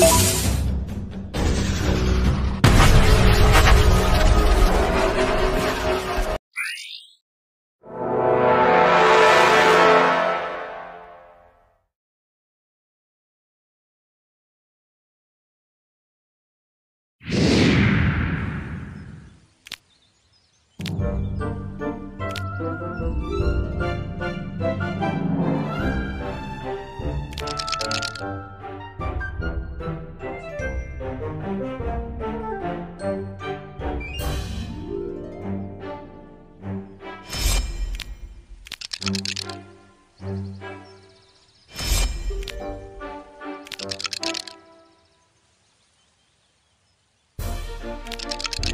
you thank you